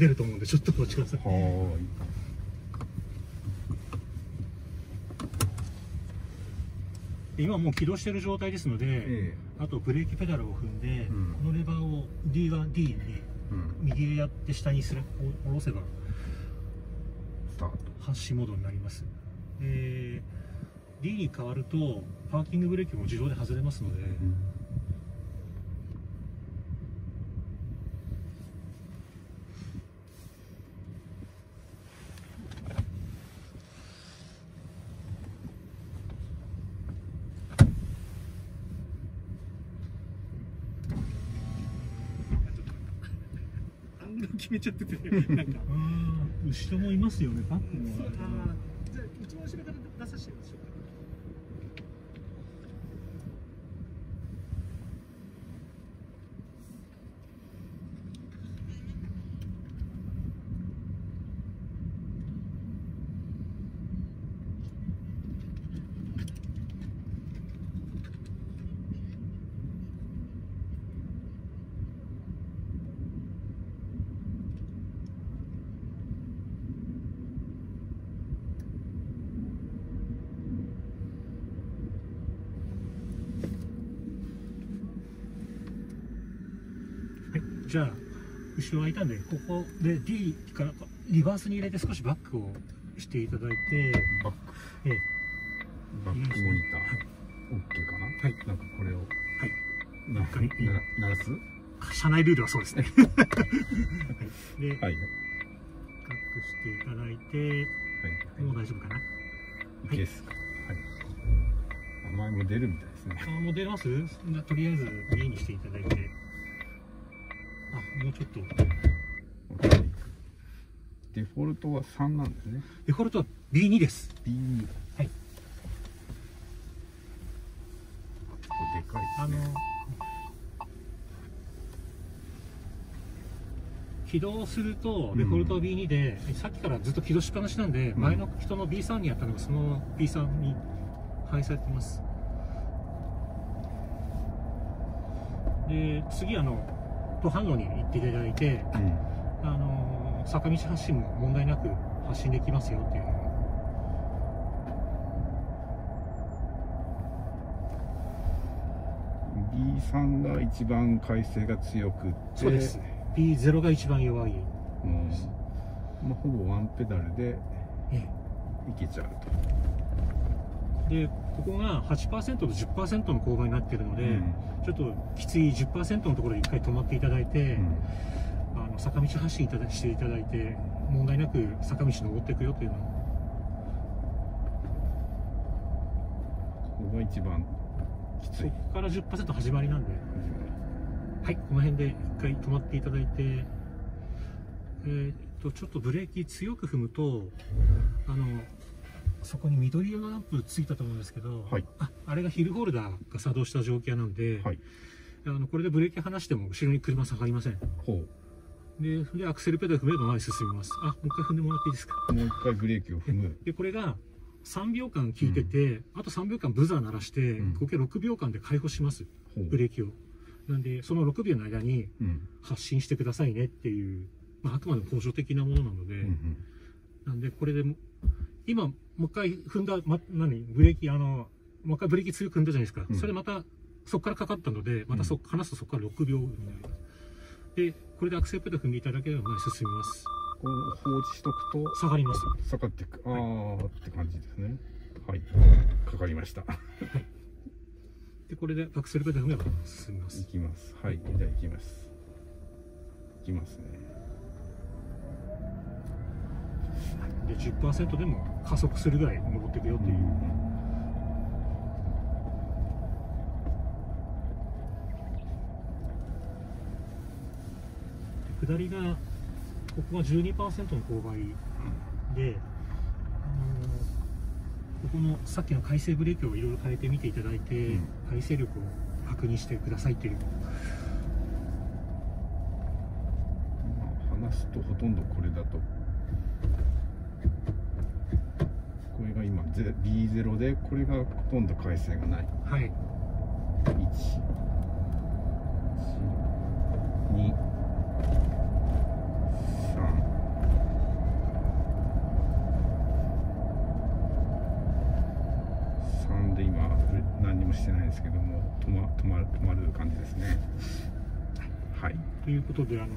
出ると思うんでちょっとお待ちください。はーい。で今もう起動している状態ですので、えあとブレーキペダルを踏んで、うん。このレバーを D1D にえうん。右へやって下にするお下ろせばスタート。発進モードになります。で D に変わるとパーキングブレーキも自動で外れますので、アン決めちゃってて。なんか後ろもいますよね。バックもあーじゃあ一番後ろから出させてみましょうかはい、じゃあ後ろ空いたんでここで D からリバースに入れて少しバックをしていただいて、バック。ええ。バックモニター。OK かな？はい。なんかこれを。はい、な一回なら鳴らす？社内ルールはそうですね。はい、で、はい。バックしていただいて、はい。もう大丈夫かな？い。けすか。はい。名前も出るみたいですね。あもう出ます？じゃあとりあえず B にしていただいて。あ、もうちょっと。デフォルトは3なんですね。デフォルトは B2 です。B2 はい。でかいあのですね、起動するとうんデフォルトは B2 で、さっきからずっと起動しっぱなしなんで、うん。前の人の B3 にやったのがそのまま B3 に反映されてます。で次あの途半路に行っていただいてうん。あの坂道発進も問題なく発進できますよっていうのを。B3 が一番回生が強くって。そうです。B0 が一番弱い、うん。まあ、ほぼワンペダルでえいけちゃうと。えでここが8%と10%の勾配になってるので、うん。ちょっときつい10%のところで一回止まっていただいて、うん。あの坂道発進いただしていただいて問題なく坂道登っていくよというの。をここが一番きつそいこから10%始まりなんで。はいこの辺で一回止まっていただいてえーっとちょっとブレーキ強く踏むとあのそこに緑色のランプついたと思うんですけど、はい。ああれがヒルホルダーが作動した状況なんで、はい。あのこれでブレーキ離しても後ろに車下がりません。ほででアクセルペダル踏めば前に進みます。あもう一回踏んでもらっていいですか？うもう一回ブレーキを踏む。でこれが3秒間効いてて、あと3秒間ブザー鳴らして、うん。合計6秒間で解放します。ブレーキを。なんでその6秒の間にうん。発進してくださいねっていう、まあ、あくまでも補助的なものなので、うんうん。なんでこれでも今もう一回踏んだ、ま、何？ブレーキあのもう一回ブレーキ強く踏んだじゃないですか、うん。それまたそこからかかったのでまたそ、離すとそこから6秒になります。でこれでアクセルペダル踏んでいただければ前に進みます。こう放置しとくと下がります。下がってい。くあーって感じですね。はい。かかりました。でこれでアクセルペダル踏めば進みます。いきます。はい。じゃあいきます。いきますねで10%でも加速するぐらい登っていくよっていう、で下りがここが12%の勾配で、あのここのさっきの回生ブレーキをいろいろ変えてみていただいて、うん。回生力を確認してくださいっていう。まあ話すとほとんどこれだとこれが今 B0 でこれがほとんど回線がない。はい。123で今何にもしてないですけども止ま止ま止まる感じですね。はい、ということであの、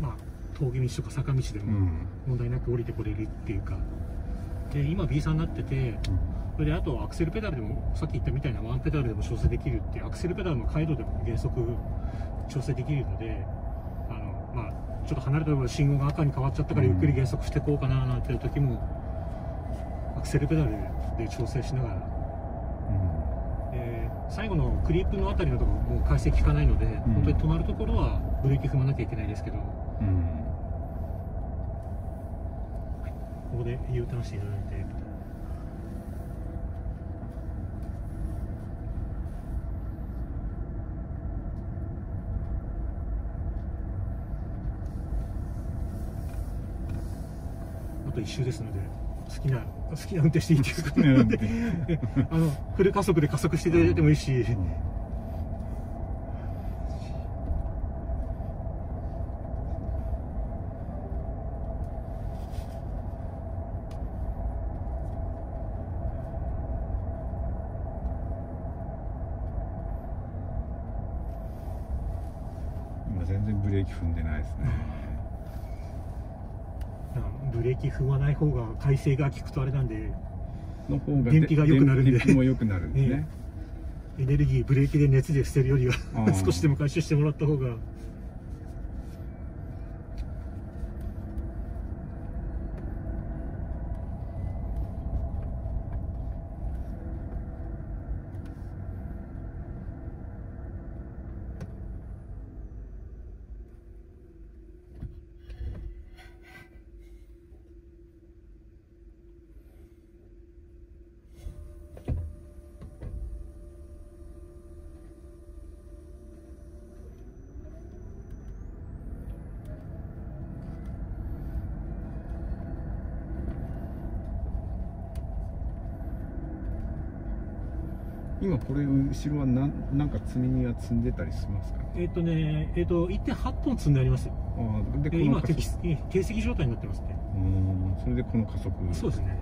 まあ、峠道とか坂道でも問題なく降りてこれるっていうか、うんで今 B 3になっててそれであとアクセルペダルでもさっき言ったみたいなワンペダルでも調整できるっていうアクセルペダルの回路でも減速調整できるのであの、まあ、ちょっと離れたところで信号が赤に変わっちゃったからゆっくり減速していこうかななんていう時もアクセルペダルで調整しながら。で最後のクリップのあたりのところもう回生効かないので、本当に止まるところはブレーキ踏まなきゃいけないですけど。こうんうんこで U ターンしていただいて。あと1周ですので好きな好きな運転していいっていうことなので あのフル加速で加速していただいてもいいし、今全然ブレーキ踏んでないですね。ブレーキ踏まない方が回生が効くとあれなんでの方が燃費が良くなるんで。燃費も良くなるんですね、エネルギーブレーキで熱で捨てるよりは 少しでも回収してもらった方が今これ後ろはなんなんか積み荷は積んでたりしますかね？えっ、とねえっ、と1.8トン積んでありますああでで今定席状態になってますね。うんそれでこの加速。そうですね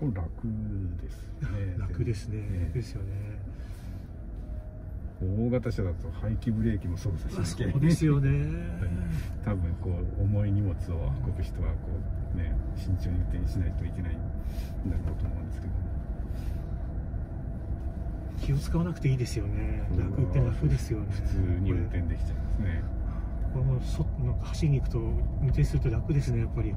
楽ですね。楽ですね。ねですよね。大型車だと排気ブレーキも操作しなきゃいけない。うですよね。多分こう重い荷物を運ぶ人はこうね慎重に運転しないといけないんだろうと思うんですけど。気を使わなくていいですよね。楽って楽ですよね。普通に運転できちゃいますね。このそなんか走りに行くと運転すると楽ですねやっぱり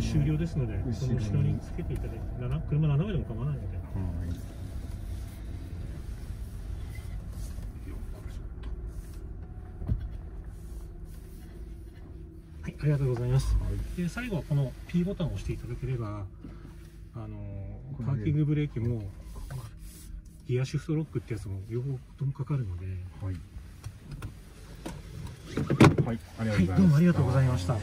終了ですので、その後ろにつけていただいて、車斜めでも構わないので。はいはい、ありがとうございます。で、最後はこの P ボタンを押していただければ、あのパーキングブレーキもギアシフトロックってやつも両方ともかかるので、はい。はいありがとうございます、はい、